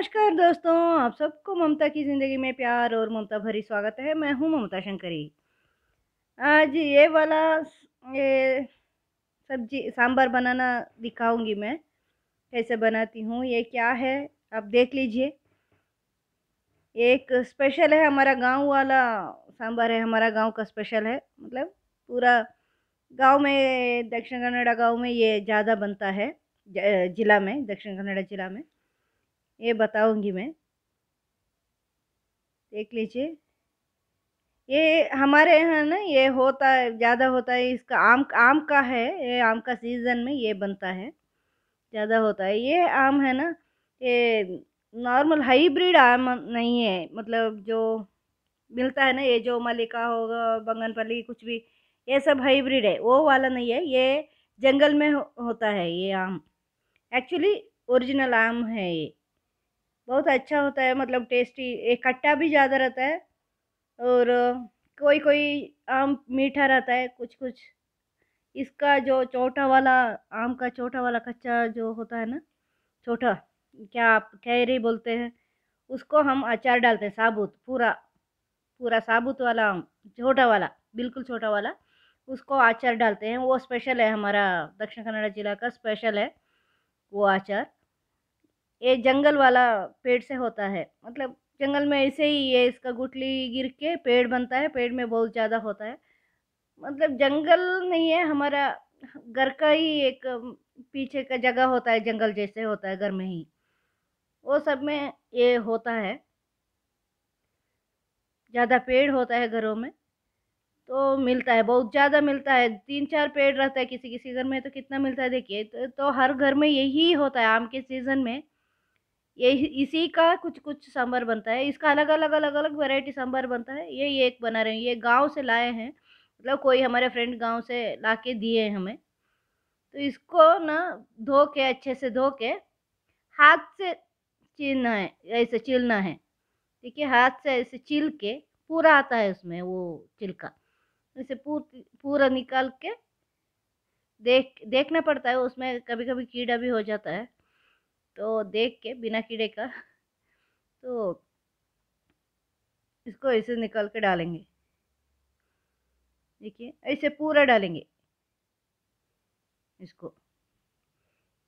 नमस्कार दोस्तों, आप सबको ममता की ज़िंदगी में प्यार और ममता भरी स्वागत है। मैं हूँ ममता शंकरी। आज ये वाला ये सब्ज़ी, सांभर बनाना दिखाऊँगी मैं, कैसे बनाती हूँ, ये क्या है, आप देख लीजिए। एक स्पेशल है हमारा गाँव वाला, सांभर है हमारा गाँव का स्पेशल है मतलब पूरा गाँव में, दक्षिण कन्नड़ा गाँव में ये ज़्यादा बनता है जिला में, दक्षिण कन्नड़ा जिला में। ये बताऊँगी मैं। देख लीजिए। ये हमारे यहाँ ना ये होता है ज़्यादा होता है इसका आम आम का है ये आम का सीज़न में ये बनता है। ज़्यादा होता है। ये आम है ना ये नॉर्मल हाईब्रिड आम नहीं है मतलब जो मिलता है ना ये जो मलिका होगा बंगनपल्ली कुछ भी ये सब हाइब्रिड है वो वाला नहीं है ये जंगल में हो, होता है ये आम। एक्चुअली ओरिजिनल आम है ये। बहुत अच्छा होता है मतलब टेस्टी खट्टा भी ज़्यादा रहता है और कोई कोई आम मीठा रहता है कुछ कुछ इसका जो छोटा वाला, आम का छोटा वाला कच्चा जो होता है ना छोटा क्या आप कैरी बोलते हैं, उसको हम अचार डालते हैं, साबुत, पूरा पूरा साबुत वाला आम छोटा वाला, बिल्कुल छोटा वाला, उसको अचार डालते हैं। वो स्पेशल है, हमारा दक्षिण कन्नड़ जिला का स्पेशल है, वो अचार। ये जंगल वाला पेड़ से होता है। मतलब जंगल में ऐसे ही ये इसका गुठली गिर के पेड़ बनता है पेड़ में बहुत ज़्यादा होता है। मतलब जंगल नहीं है हमारा घर का ही एक पीछे का जगह होता है जंगल जैसे होता है घर में ही। वो सब में ये होता है। ज़्यादा पेड़ होता है घरों में तो मिलता है बहुत ज़्यादा मिलता है। तीन चार पेड़ रहता है किसी किसी घर में तो कितना मिलता है? देखिए तो, तो हर घर में यही होता है आम के सीज़न में ये इसी का कुछ कुछ सांभर बनता है। इसका अलग अलग अलग अलग वैरायटी सांभर बनता है। ये एक बना रहे हैं। ये गाँव से लाए हैं। मतलब कोई हमारे फ्रेंड गाँव से ला के दिए हैं हमें। तो इसको ना धो के, अच्छे से धो के हाथ से चीलना है, ऐसे चिलना है। ठीक है हाथ से ऐसे चिल के पूरा आता है उसमें वो छिलका। ऐसे पूरा निकाल के देख, देखना पड़ता है। उसमें कभी कभी कीड़ा भी हो जाता है। तो देख के, बिना कीड़े का तो इसको ऐसे निकाल के डालेंगे। देखिए, ऐसे पूरा डालेंगे। इसको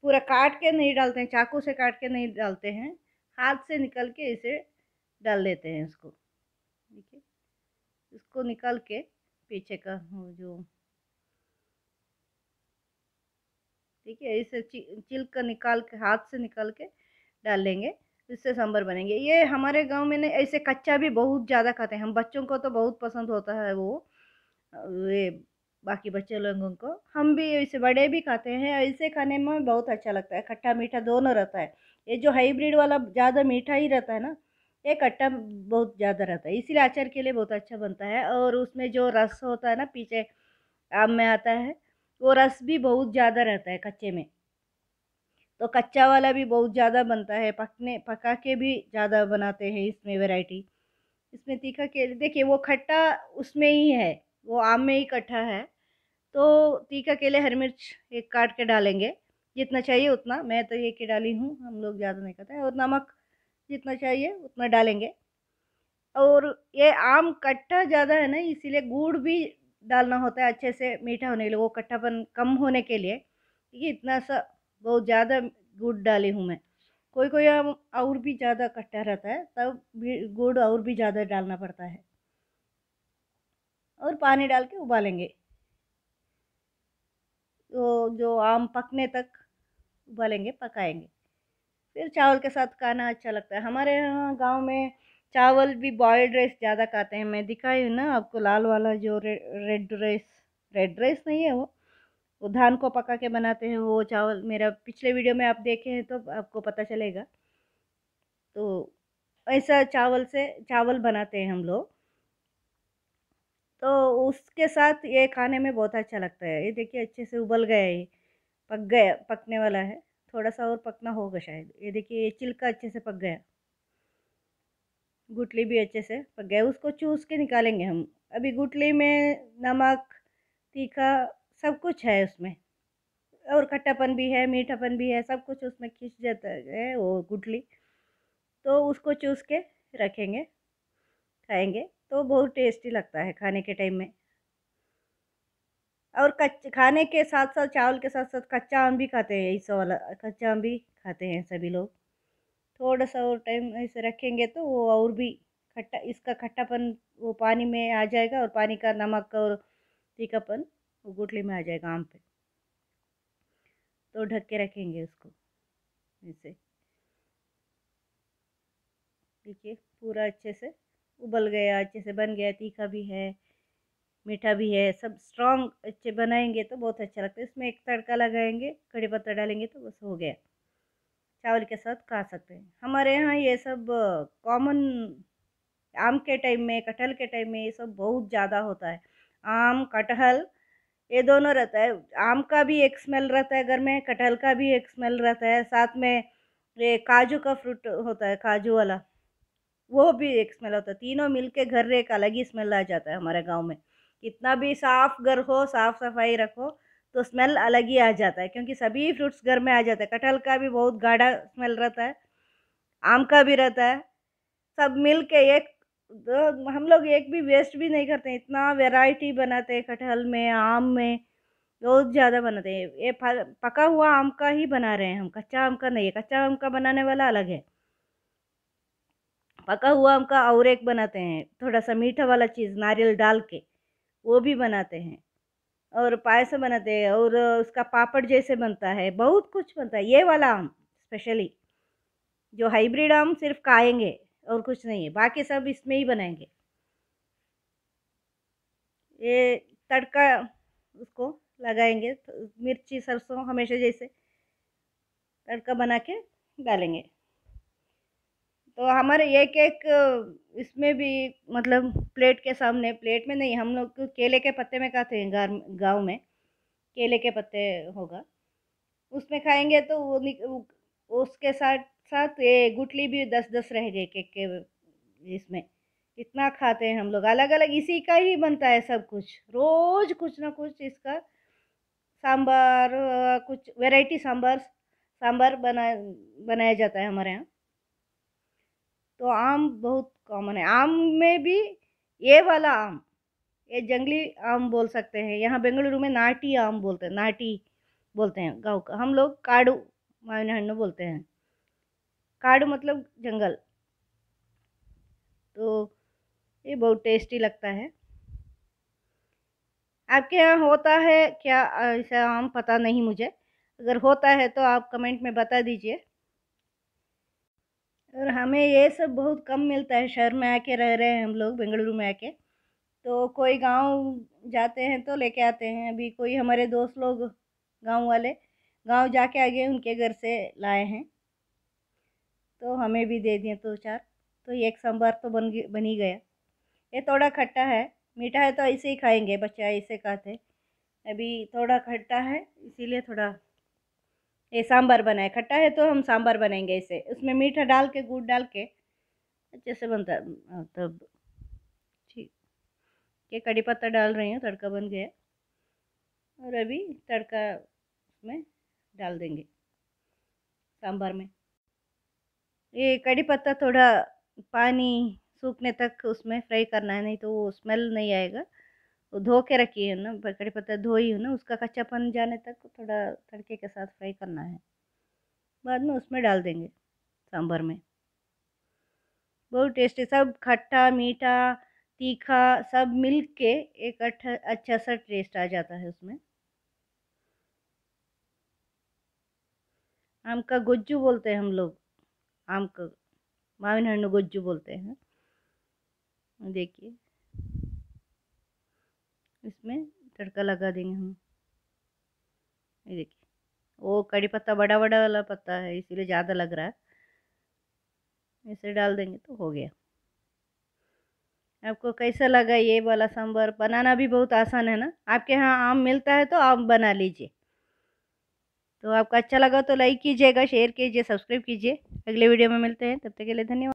पूरा काट के नहीं डालते हैं, चाकू से काट के नहीं डालते हैं, हाथ से निकल के इसे डाल देते हैं इसको। देखिए, इसको निकाल के पीछे का जो ठीक है, इसे चिल्क निकाल के, हाथ से निकाल के डाल लेंगे इससे सांभर बनेंगे। ये हमारे गाँव में ऐसे कच्चा भी बहुत ज़्यादा खाते हैं। हम बच्चों को तो बहुत पसंद होता है वो, ये बाकी बच्चे लोगों को। हम भी ऐसे बड़े भी खाते हैं ऐसे खाने में बहुत अच्छा लगता है। खट्टा मीठा दोनों रहता है। ये जो हाइब्रिड वाला ज़्यादा मीठा ही रहता है ना, ये खट्टा बहुत ज़्यादा रहता है। इसीलिए अचार के लिए बहुत अच्छा बनता है और उसमें जो रस होता है ना, पीछे आम में आता है वो रस भी बहुत ज़्यादा रहता है कच्चे में। तो कच्चा वाला भी बहुत ज़्यादा बनता है, पकने, पका के भी ज़्यादा बनाते हैं इसमें वैरायटी इसमें तीखा के, देखिए वो खट्टा उसमें ही है, वो आम में ही कट्ठा है। तो तीखा केले हरी मिर्च एक काट के डालेंगे, जितना चाहिए उतना। मैं तो ये के डाली हूँ, हम लोग ज़्यादा नहीं खाते। हैं और नमक जितना चाहिए उतना डालेंगे। और ये आम कट्ठा ज़्यादा है ना, इसीलिए गुड़ भी डालना होता है अच्छे से मीठा होने के लिए, वो कट्ठापन कम होने के लिए। ठीक है, इतना सा बहुत ज़्यादा गुड़ डाली हूँ मैं। कोई कोई और भी ज़्यादा कट्टा रहता है, तब भी गुड़ और भी ज़्यादा डालना पड़ता है। और पानी डाल के उबालेंगे। तो जो आम पकने तक उबालेंगे, पकाएँगे। फिर चावल के साथ खाना अच्छा लगता है। हमारे यहाँ गाँव में चावल भी बॉयल्ड राइस ज़्यादा खाते हैं। मैं दिखाई हूँ ना आपको लाल वाला जो रेड राइस रेड राइस नहीं है वो वो धान को पका के बनाते हैं। वो चावल मेरा पिछले वीडियो में आप देखे हैं तो आपको पता चलेगा। तो ऐसा चावल से चावल बनाते हैं हम लोग। तो उसके साथ ये खाने में बहुत अच्छा लगता है। ये देखिए अच्छे से उबल गया ये, पक गया, पकने वाला है। थोड़ा सा और पकना होगा शायद। ये देखिए ये चिल्का अच्छे से पक गया। गुटली भी अच्छे से पक गया उसको चूस के निकालेंगे हम। अभी गुटली में नमक, तीखा सब कुछ है उसमें। और खट्टापन भी है, मीठापन भी है, सब कुछ उसमें खींच जाता है वो गुटली तो उसको चूस के रखेंगे, खाएँगे तो बहुत टेस्टी लगता है खाने के टाइम में। और कच्चे खाने के साथ साथ चावल के साथ साथ कच्चा आम भी खाते हैं ऐसा वाला, कच्चा आम भी खाते हैं सभी लोग। थोड़ा सा और टाइम ऐसे रखेंगे तो वो और भी खट्टा, इसका खट्टापन वो पानी में आ जाएगा और पानी का नमक का और तीखापन वो गुटली में आ जाएगा आम पे। तो ढक के रखेंगे उसको ऐसे देखिए, पूरा अच्छे से उबल गया, अच्छे से बन गया, तीखा भी है, मीठा भी है, सब स्ट्रॉन्ग अच्छे बनाएँगे तो बहुत अच्छा लगता है। इसमें एक तड़का लगाएँगे, कड़ी पत्ता डालेंगे तो बस हो गया। चावल के साथ खा सकते हैं। हमारे यहाँ ये सब कॉमन आम के टाइम में, कटहल के टाइम में ये सब बहुत ज़्यादा होता है। आम, कटहल, ये दोनों रहता है। आम का भी एक स्मेल रहता है घर में, कटहल का भी एक स्मेल रहता है। साथ में ये काजू का फ्रूट होता है, काजू वाला, वो भी एक स्मेल होता है। तीनों मिलके घर एक अलग ही स्मेल आ जाता है हमारे गाँव में। कितना भी साफ़ घर हो, साफ़ सफ़ाई रखो तो स्मेल अलग ही आ जाता है, क्योंकि सभी फ्रूट्स घर में आ जाते हैं। कटहल का भी बहुत गाढ़ा स्मेल रहता है, आम का भी रहता है। सब मिल के एक तो हम लोग एक भी वेस्ट भी नहीं करते इतना वैरायटी बनाते हैं कटहल में, आम में, बहुत ज़्यादा बनाते हैं। ये पका हुआ आम का ही बना रहे हैं हम। कच्चा आम का नहीं है, कच्चा आम का बनाने वाला अलग है। पका हुआ आम का और एक बनाते हैं, थोड़ा सा मीठा वाला चीज़, नारियल डाल के, वो भी बनाते हैं। और पायस बनाते हैं और उसका पापड़ जैसे बनता है, बहुत कुछ बनता है। ये वाला आम स्पेशली जो हाइब्रिड आम सिर्फ़ खाएँगे और कुछ नहीं है, बाकी सब इसमें ही बनाएँगे। ये तड़का उसको लगाएँगे मिर्ची, सरसों हमेशा जैसे तड़का बना के डालेंगे। तो हमारे एक एक, इसमें भी मतलब प्लेट के सामने, प्लेट में नहीं, हम लोग केले के पत्ते में खाते हैं गाँव गाँव में, केले के पत्ते होगा। उसमें खाएँगे तो वो उसके साथ साथ ये गुटली भी दस दस रह गए केक के, इसमें। इतना खाते हैं हम लोग अलग अलग इसी का ही बनता है सब कुछ। रोज़ कुछ ना कुछ इसका सांबर कुछ वैरायटी सांबर सांबर बना, बनाया जाता है हमारे यहाँ। तो आम बहुत कॉमन है। आम में भी ये वाला आम, ये जंगली आम बोल सकते हैं। यहाँ बेंगलुरु में नाटी आम बोलते हैं, नाटी बोलते हैं गाँव का। हम लोग काड़ू माविन हन्नू बोलते हैं। काड़ू मतलब जंगल। तो ये बहुत टेस्टी लगता है। आपके यहाँ होता है क्या? ऐसा आम पता नहीं मुझे। अगर होता है तो आप कमेंट में बता दीजिए। और हमें ये सब बहुत कम मिलता है, शहर में आके रह रहे हैं हम लोग, बेंगलुरु में आके। तो कोई गाँव जाते हैं तो लेके आते हैं, अभी कोई हमारे दोस्त लोग गाँव वाले, गाँव जाके आगे उनके घर से लाए हैं। तो हमें भी दे दिए दो चार तो एक सांभर तो बन बन ही गया। ये थोड़ा खट्टा है, मीठा है तो ऐसे ही खाएँगे, बच्चे ऐसे खाते अभी थोड़ा खट्टा है, इसीलिए थोड़ा ये सांभर बनाए खट्टा है तो हम सांभर बनाएँगे इसे। उसमें मीठा डाल के गुड़ डाल के अच्छे से बनता हाँ, तब ठीक। ये कड़ी पत्ता डाल रही हूँ तड़का बन गया। और अभी तड़का उसमें डाल देंगे सांभर में। ये कड़ी पत्ता थोड़ा पानी सूखने तक उसमें फ्राई करना है नहीं तो वो स्मेल नहीं आएगा। धो के रखी है ना कड़ी पत्ता धोई हूँ ना, उसका कच्चापन जाने तक थोड़ा तड़के के साथ फ्राई करना है। बाद में उसमें डाल देंगे सांभर में। बहुत टेस्टी, सब खट्टा, मीठा, तीखा, सब मिल के एक अच्छा सा टेस्ट आ जाता है उसमें। आम का गुज्जू बोलते हैं हम लोग। आम का, माविन हण्णु गुज्जू बोलते हैं। देखिए। इसमें तड़का लगा देंगे हम। ये देखिए, वो कड़ी पत्ता, बड़ा बड़ा वाला पत्ता है, इसीलिए ज़्यादा लग रहा है। इसे डाल देंगे तो हो गया। आपको कैसा लगा ये वाला सांभर? बनाना भी बहुत आसान है ना? आपके यहाँ आम मिलता है तो आम बना लीजिए। तो आपको अच्छा लगा तो लाइक कीजिएगा, शेयर कीजिए, सब्सक्राइब कीजिए। अगले वीडियो में मिलते हैं, तब तक के लिए धन्यवाद।